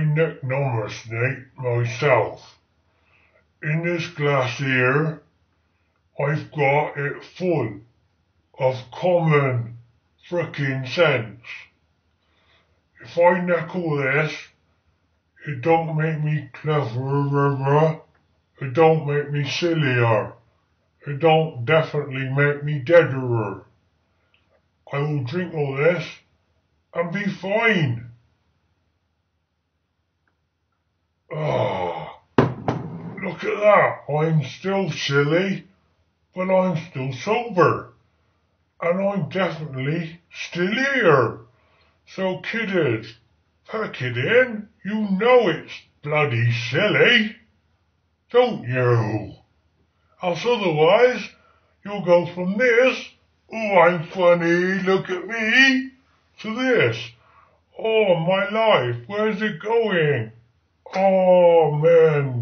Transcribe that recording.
I snake myself. In this glass here, I've got it full of common frickin' sense. If I knuckle this, it don't make me cleverer, it don't make me sillier, it don't definitely make me deaderer. I will drink all this and be fine. Look at that. I'm still silly, but I'm still sober. And I'm definitely still here. So kiddies, pack it in. You know it's bloody silly. Don't you? Else otherwise, you'll go from this, oh I'm funny, look at me, to this. Oh my life, where's it going? Oh man,